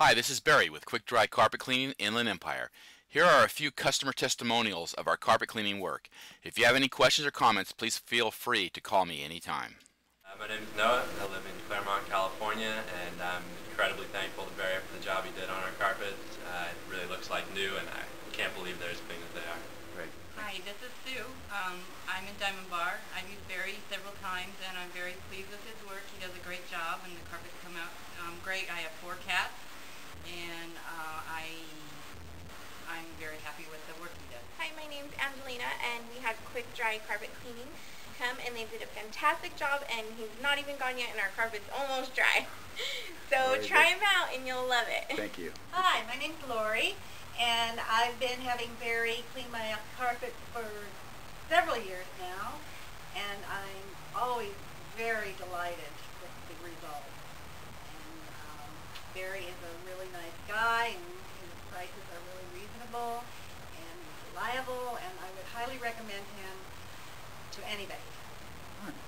Hi, this is Barry with Quick Dry Carpet Cleaning Inland Empire. Here are a few customer testimonials of our carpet cleaning work. If you have any questions or comments, please feel free to call me anytime. Uh, my name is Noah. I live in Claremont, California, and I'm incredibly thankful to Barry for the job he did on our carpets. Uh, it really looks like new, and I can't believe they're as clean as they are. Great. Hi, this is Sue. Um, I'm in Diamond Bar. I've used Barry several times, and I'm very pleased with his work. He does a great job, and the carpets come out um, great. I have four cats, and uh, I, I'm very happy with the work he does. Hi, my name's Angelina, and we had Quick Dry Carpet Cleaning come, and they did a fantastic job, and he's not even gone yet, and our carpet's almost dry. so Very try good. him out, and you'll love it. Thank you. Hi, my name's Lori, and I've been having Barry clean my carpet for several years now, and I'm always very delighted with the result. And um, Barry is a really nice guy, and his prices are really reasonable and reliable, and I would highly recommend him to anybody.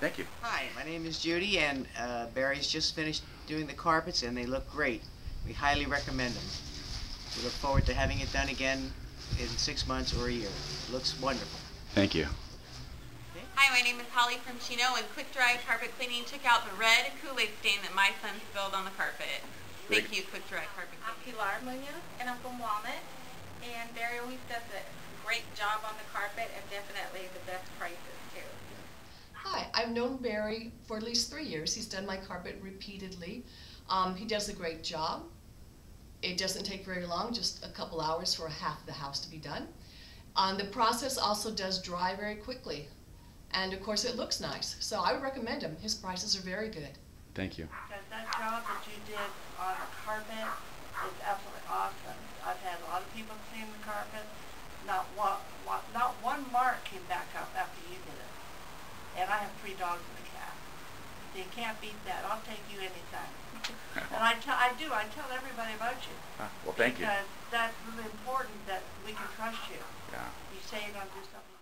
Thank you. Hi, my name is Judy, and uh, Barry's just finished doing the carpets, and they look great. We highly recommend them. We look forward to having it done again in six months or a year. It looks wonderful. Thank you. Hi, my name is Holly from Chino, and Quick Dry Carpet Cleaning took out the red Kool-Aid stain that my son spilled on the carpet. Thank you, Quick Dry Carpet Cleaning. I'm Cleaning. Pilar Munoz, and I'm from Walnut. And Barry always does a great job on the carpet and definitely the best prices too. Hi, I've known Barry for at least three years. He's done my carpet repeatedly. Um, he does a great job. It doesn't take very long, just a couple hours for half the house to be done. Um, the process also does dry very quickly. And of course, it looks nice. So I would recommend him. His prices are very good. Thank you. Because that job that you did on the carpet is absolutely awesome not one, not one mark came back up after you did it. And I have three dogs and a cat. You can't beat that. I'll take you anytime. and I, I do. I tell everybody about you. Ah, well, thank because you. Because that's really important that we can trust you. Yeah. You say you're going to do something.